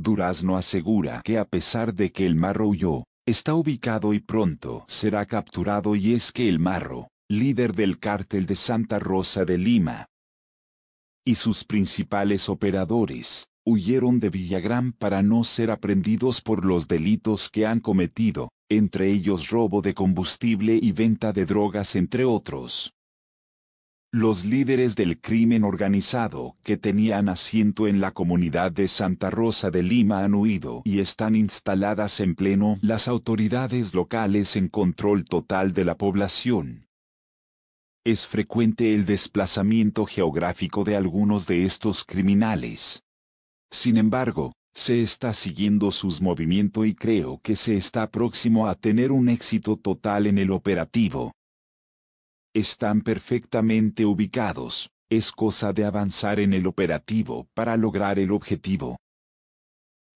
Durazno asegura que a pesar de que el marro huyó, está ubicado y pronto será capturado y es que el marro, líder del cártel de Santa Rosa de Lima, y sus principales operadores, huyeron de Villagrán para no ser aprendidos por los delitos que han cometido, entre ellos robo de combustible y venta de drogas entre otros. Los líderes del crimen organizado que tenían asiento en la comunidad de Santa Rosa de Lima han huido y están instaladas en pleno las autoridades locales en control total de la población. Es frecuente el desplazamiento geográfico de algunos de estos criminales. Sin embargo, se está siguiendo sus movimientos y creo que se está próximo a tener un éxito total en el operativo. Están perfectamente ubicados, es cosa de avanzar en el operativo para lograr el objetivo.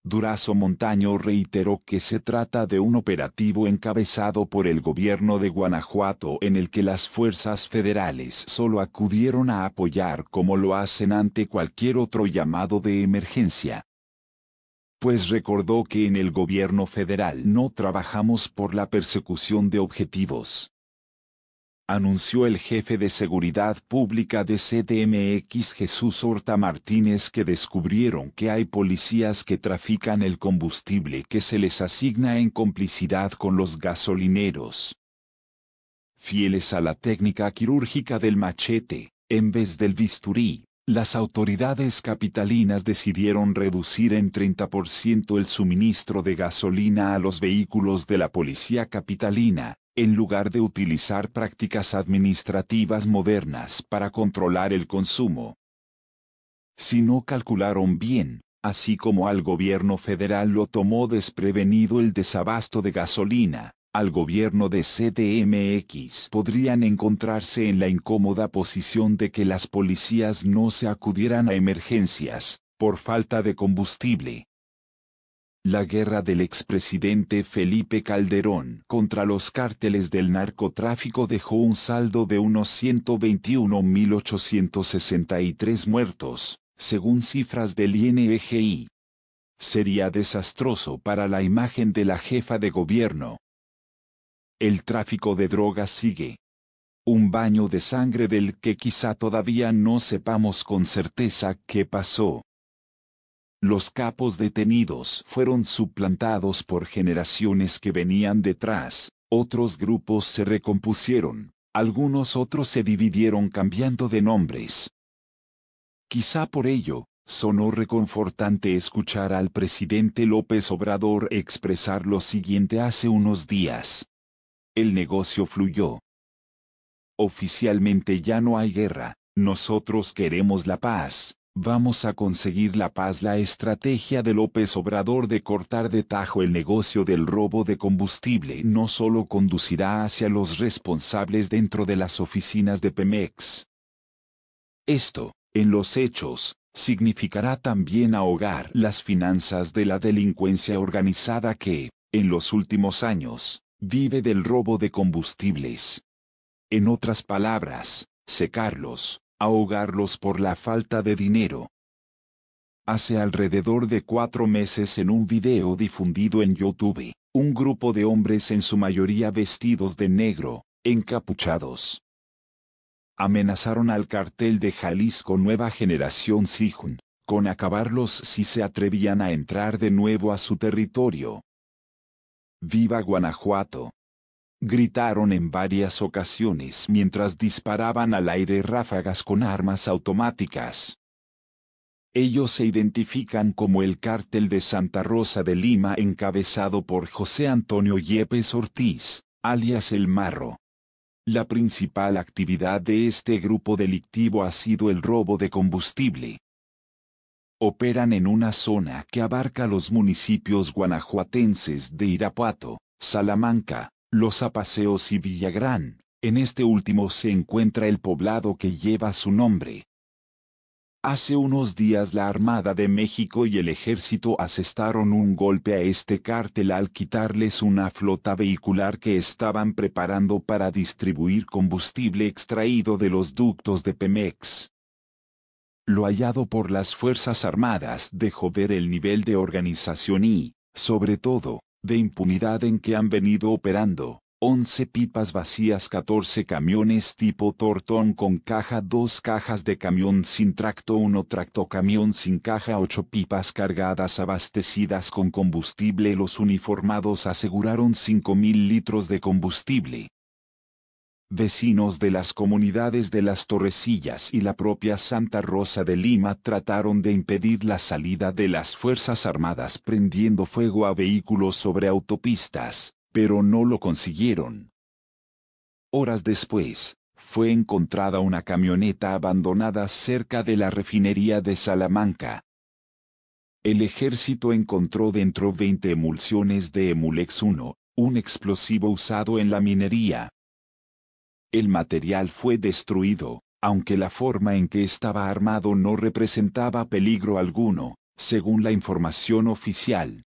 Durazo Montaño reiteró que se trata de un operativo encabezado por el gobierno de Guanajuato en el que las fuerzas federales solo acudieron a apoyar como lo hacen ante cualquier otro llamado de emergencia. Pues recordó que en el gobierno federal no trabajamos por la persecución de objetivos anunció el jefe de Seguridad Pública de CDMX Jesús Horta Martínez que descubrieron que hay policías que trafican el combustible que se les asigna en complicidad con los gasolineros. Fieles a la técnica quirúrgica del machete, en vez del bisturí, las autoridades capitalinas decidieron reducir en 30% el suministro de gasolina a los vehículos de la policía capitalina, en lugar de utilizar prácticas administrativas modernas para controlar el consumo. Si no calcularon bien, así como al gobierno federal lo tomó desprevenido el desabasto de gasolina, al gobierno de CDMX podrían encontrarse en la incómoda posición de que las policías no se acudieran a emergencias, por falta de combustible, la guerra del expresidente Felipe Calderón contra los cárteles del narcotráfico dejó un saldo de unos 121.863 muertos, según cifras del INEGI. Sería desastroso para la imagen de la jefa de gobierno. El tráfico de drogas sigue. Un baño de sangre del que quizá todavía no sepamos con certeza qué pasó. Los capos detenidos fueron suplantados por generaciones que venían detrás, otros grupos se recompusieron, algunos otros se dividieron cambiando de nombres. Quizá por ello, sonó reconfortante escuchar al presidente López Obrador expresar lo siguiente hace unos días. El negocio fluyó. Oficialmente ya no hay guerra, nosotros queremos la paz, Vamos a conseguir la paz. La estrategia de López Obrador de cortar de tajo el negocio del robo de combustible no solo conducirá hacia los responsables dentro de las oficinas de Pemex. Esto, en los hechos, significará también ahogar las finanzas de la delincuencia organizada que, en los últimos años, vive del robo de combustibles. En otras palabras, secarlos, ahogarlos por la falta de dinero. Hace alrededor de cuatro meses en un video difundido en YouTube, un grupo de hombres en su mayoría vestidos de negro, encapuchados, amenazaron al cartel de Jalisco Nueva Generación Sijun, con acabarlos si se atrevían a entrar de nuevo a su territorio. ¡Viva Guanajuato! Gritaron en varias ocasiones mientras disparaban al aire ráfagas con armas automáticas. Ellos se identifican como el cártel de Santa Rosa de Lima encabezado por José Antonio Yepes Ortiz, alias El Marro. La principal actividad de este grupo delictivo ha sido el robo de combustible. Operan en una zona que abarca los municipios guanajuatenses de Irapuato, Salamanca, los Apaseos y Villagrán, en este último se encuentra el poblado que lleva su nombre. Hace unos días la Armada de México y el Ejército asestaron un golpe a este cártel al quitarles una flota vehicular que estaban preparando para distribuir combustible extraído de los ductos de Pemex. lo hallado por las Fuerzas Armadas dejó ver el nivel de organización y, sobre todo, de impunidad en que han venido operando. 11 pipas vacías 14 camiones tipo tortón con caja 2 cajas de camión sin tracto 1 camión sin caja 8 pipas cargadas abastecidas con combustible los uniformados aseguraron 5.000 litros de combustible. Vecinos de las comunidades de las Torrecillas y la propia Santa Rosa de Lima trataron de impedir la salida de las Fuerzas Armadas prendiendo fuego a vehículos sobre autopistas pero no lo consiguieron. Horas después, fue encontrada una camioneta abandonada cerca de la refinería de Salamanca. El ejército encontró dentro 20 emulsiones de Emulex 1, un explosivo usado en la minería. El material fue destruido, aunque la forma en que estaba armado no representaba peligro alguno, según la información oficial.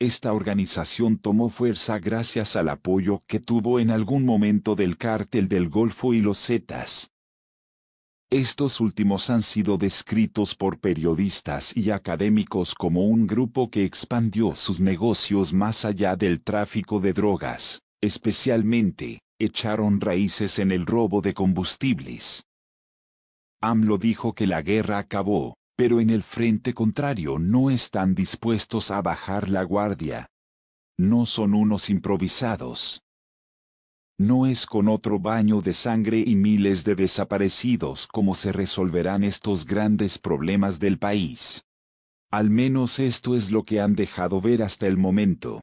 Esta organización tomó fuerza gracias al apoyo que tuvo en algún momento del cártel del Golfo y los Zetas. Estos últimos han sido descritos por periodistas y académicos como un grupo que expandió sus negocios más allá del tráfico de drogas, especialmente, echaron raíces en el robo de combustibles. AMLO dijo que la guerra acabó, pero en el frente contrario no están dispuestos a bajar la guardia. No son unos improvisados. No es con otro baño de sangre y miles de desaparecidos como se resolverán estos grandes problemas del país. Al menos esto es lo que han dejado ver hasta el momento.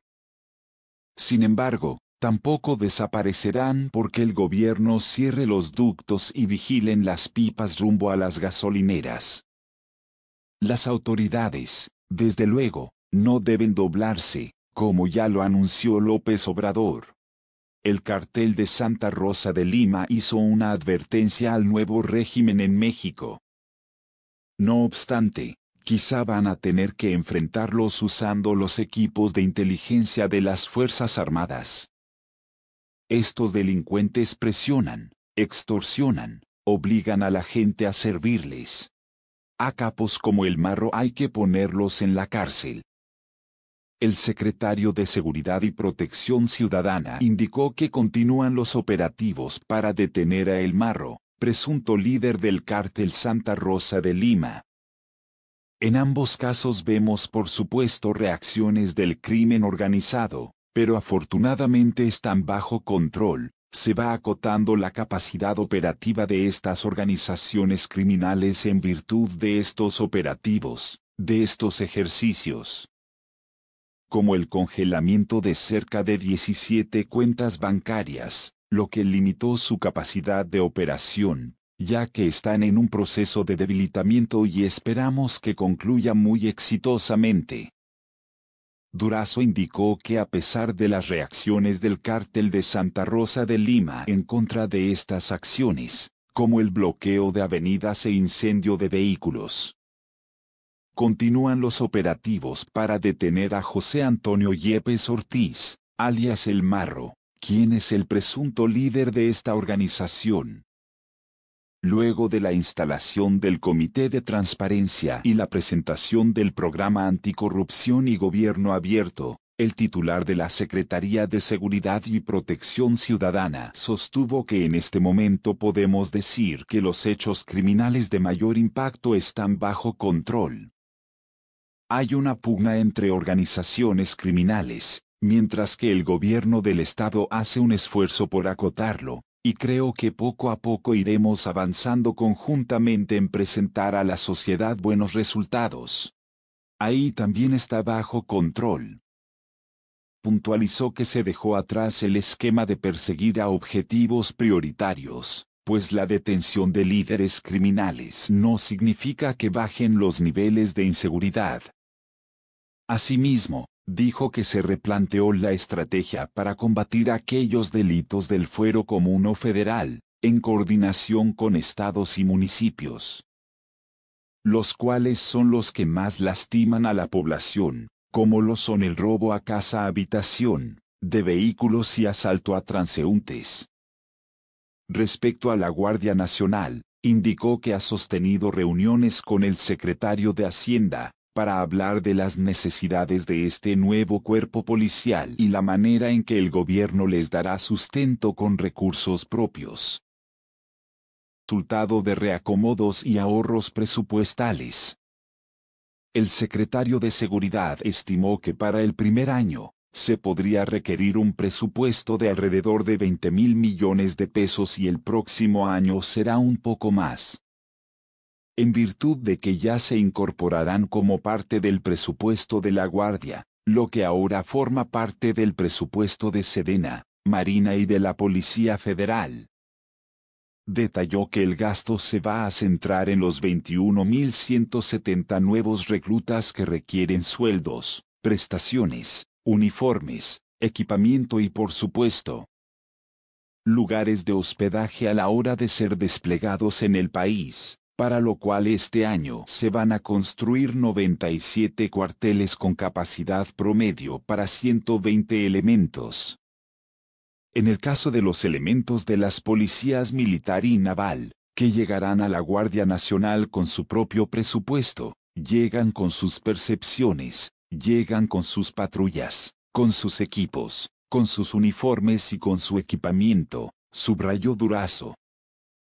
Sin embargo, tampoco desaparecerán porque el gobierno cierre los ductos y vigilen las pipas rumbo a las gasolineras. Las autoridades, desde luego, no deben doblarse, como ya lo anunció López Obrador. El cartel de Santa Rosa de Lima hizo una advertencia al nuevo régimen en México. No obstante, quizá van a tener que enfrentarlos usando los equipos de inteligencia de las Fuerzas Armadas. Estos delincuentes presionan, extorsionan, obligan a la gente a servirles. A capos como el marro hay que ponerlos en la cárcel. El secretario de Seguridad y Protección Ciudadana indicó que continúan los operativos para detener a El Marro, presunto líder del cártel Santa Rosa de Lima. En ambos casos vemos por supuesto reacciones del crimen organizado, pero afortunadamente están bajo control, se va acotando la capacidad operativa de estas organizaciones criminales en virtud de estos operativos, de estos ejercicios. Como el congelamiento de cerca de 17 cuentas bancarias, lo que limitó su capacidad de operación, ya que están en un proceso de debilitamiento y esperamos que concluya muy exitosamente. Durazo indicó que a pesar de las reacciones del cártel de Santa Rosa de Lima en contra de estas acciones, como el bloqueo de avenidas e incendio de vehículos, continúan los operativos para detener a José Antonio Yepes Ortiz, alias El Marro, quien es el presunto líder de esta organización. Luego de la instalación del Comité de Transparencia y la presentación del Programa Anticorrupción y Gobierno Abierto, el titular de la Secretaría de Seguridad y Protección Ciudadana sostuvo que en este momento podemos decir que los hechos criminales de mayor impacto están bajo control. Hay una pugna entre organizaciones criminales, mientras que el gobierno del Estado hace un esfuerzo por acotarlo, y creo que poco a poco iremos avanzando conjuntamente en presentar a la sociedad buenos resultados. Ahí también está bajo control. Puntualizó que se dejó atrás el esquema de perseguir a objetivos prioritarios, pues la detención de líderes criminales no significa que bajen los niveles de inseguridad. Asimismo, dijo que se replanteó la estrategia para combatir aquellos delitos del fuero común o federal, en coordinación con estados y municipios, los cuales son los que más lastiman a la población, como lo son el robo a casa-habitación, de vehículos y asalto a transeúntes. Respecto a la Guardia Nacional, indicó que ha sostenido reuniones con el secretario de Hacienda, para hablar de las necesidades de este nuevo cuerpo policial y la manera en que el gobierno les dará sustento con recursos propios. Resultado de reacomodos y ahorros presupuestales. El secretario de Seguridad estimó que para el primer año, se podría requerir un presupuesto de alrededor de 20 mil millones de pesos y el próximo año será un poco más. En virtud de que ya se incorporarán como parte del presupuesto de la Guardia, lo que ahora forma parte del presupuesto de Sedena, Marina y de la Policía Federal. Detalló que el gasto se va a centrar en los 21.170 nuevos reclutas que requieren sueldos, prestaciones, uniformes, equipamiento y por supuesto, lugares de hospedaje a la hora de ser desplegados en el país, para lo cual este año se van a construir 97 cuarteles con capacidad promedio para 120 elementos. En el caso de los elementos de las policías militar y naval, que llegarán a la Guardia Nacional con su propio presupuesto, llegan con sus percepciones, Llegan con sus patrullas, con sus equipos, con sus uniformes y con su equipamiento, subrayó Durazo.